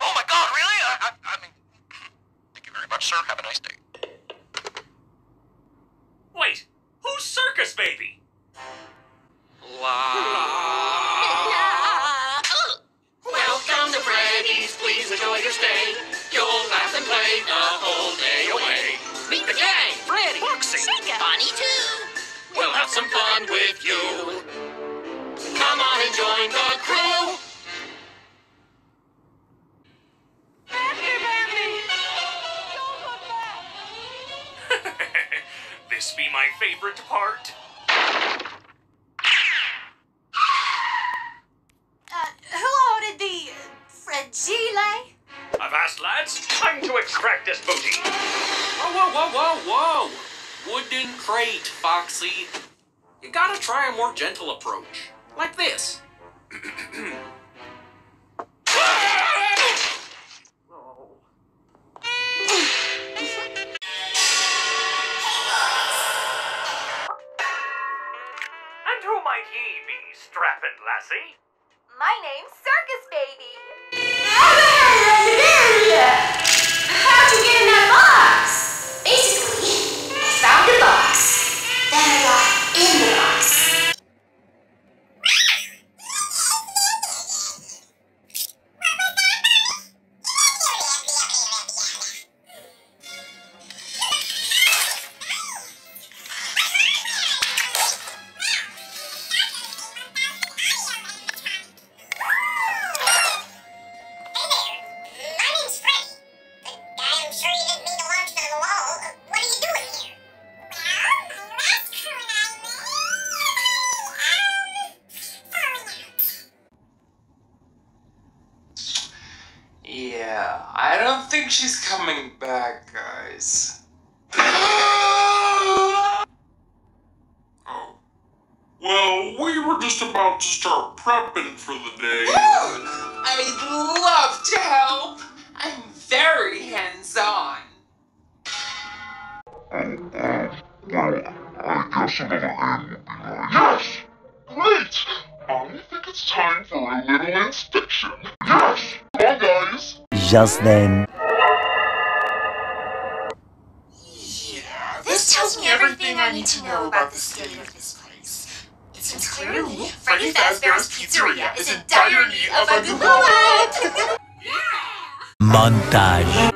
Oh, my god, really? I, I, I mean, thank you very much, sir. Have a nice day. Wait, who's Circus Baby? Welcome to Freddy's. Please enjoy your stay. You'll laugh and play the whole day away. Meet the gang. Freddy, Foxy, Bonnie too. We'll have some fun with you. Come on and join the crew. Favorite part. Uh, who ordered the uh, fragile? Avast, lads. Time to extract this booty. Whoa, whoa, whoa, whoa, whoa! Wooden crate, Foxy. You gotta try a more gentle approach. Like this. lassie? My name's Circus Baby. How'd you get in she's coming back, guys. Oh. Well, we were just about to start prepping for the day. I'd love to help. I'm very hands-on. Oh, oh, yes! Great! I think it's time for a little inspection. Yes! Come on, guys. Just then. Everything I need to know about the state of this place. It seems clearly Freddy Fazbear's Pizzeria is in dire need of a new home. Montage.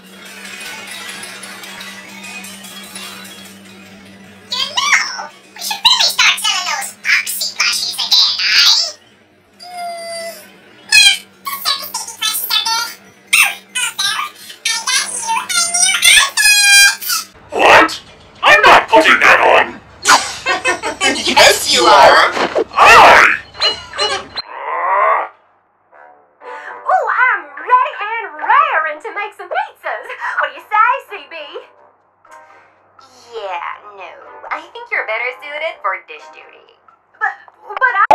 I think you're better suited for dish duty. But, but I...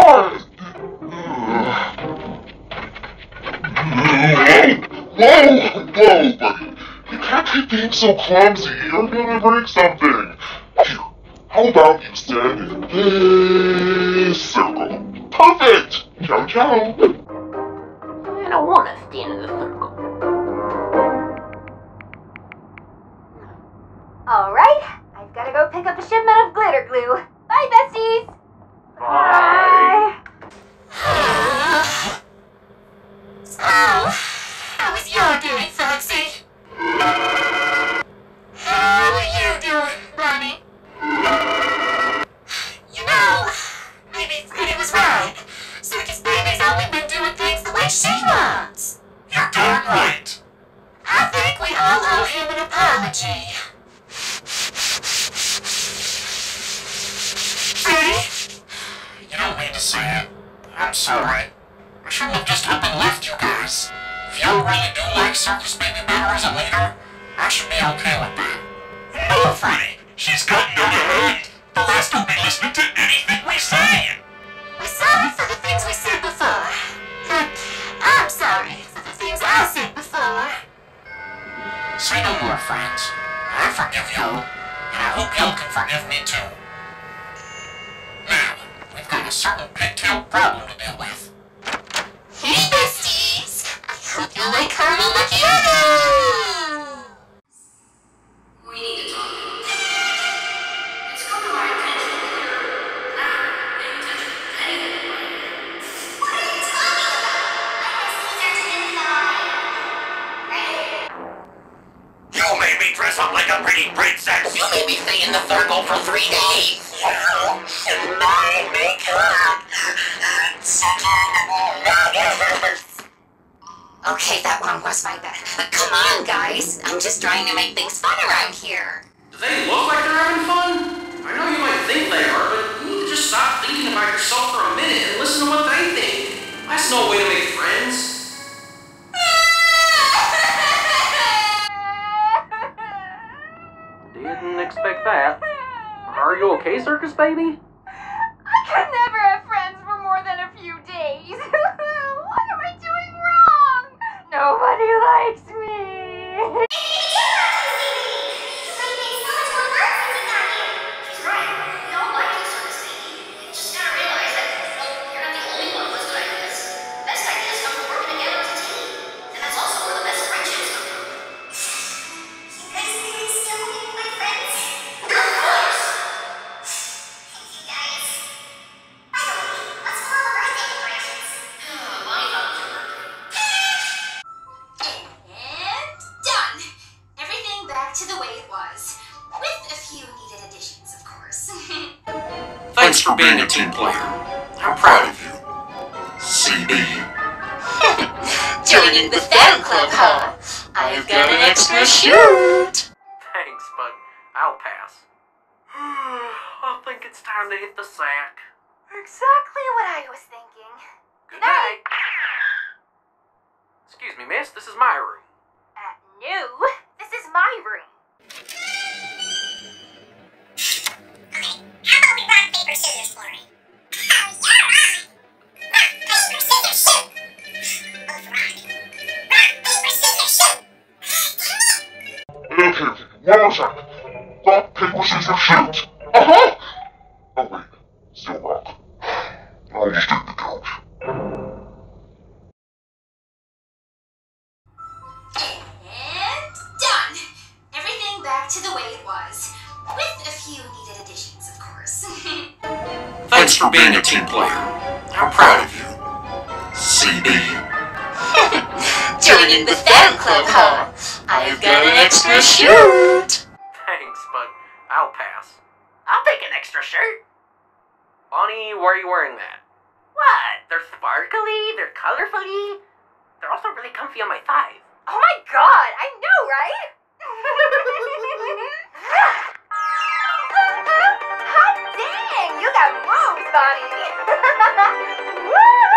Whoa, whoa, buddy. You can't keep being so clumsy. You're gonna break something. Phew. How about you stand in this circle? Perfect! Ciao, ciao. I don't want to stand in the circle. All right gotta go pick up a shipment of glitter glue. Bye, besties! Bye! So, to say it. I'm sorry. I shouldn't have just up and left you guys. If you really do like Circus Baby better as a leader, I should be okay with that. No, Freddy. She's gotten out of hand. The last will be listening to anything we say. We're sorry for the things we said before. I'm sorry for the things I said before. Say no more, friends. I forgive you, and I hope you can forgive me too. Now, we've got a certain pigtail problem to deal with. Hey, besties! I hope you like Caramel Macchiato! We need to talk. It's come to my attention that you're not paying attention to anything. What are you talking about? I was Caesar to inside. Right? You made me dress up like a pretty princess. You made me stay in the circle for three days. My makeup! Okay, that one was my bad. But come on, guys. I'm just trying to make things fun around here. Do they look like they're having fun? I know you might think they are, but you need to just stop thinking about yourself for a minute and listen to what they think. That's no way to make friends. Didn't expect that. Are you okay, circus baby? I never have friends for more than a few days. what am I doing wrong? Nobody likes to the way it was. With a few needed additions, of course. Thanks for being a team player. I'm proud of you. CB. Joining the fan club, huh? I've got an extra shoot. Thanks, but I'll pass. I think it's time to hit the sack. Exactly what I was thinking. Good night. Excuse me, miss, this is my room. Uh, no, this is my room. How about we rock, paper, scissors for it? Oh, you're right. Rock, paper, scissors, shoot. Both rock. Rock, paper, scissors, shoot. Okay, okay, one more time. Rock, paper, scissors, shoot. Uh-huh. Thanks for being a team player. I'm proud of you. CB. Joining the fan club, huh? I've got an extra shirt. Thanks, but I'll pass. I'll take an extra shirt. Bonnie, why are you wearing that? What? They're sparkly, they're colorfully. They're also really comfy on my thighs. Oh my god, I know, right? Hot dang, you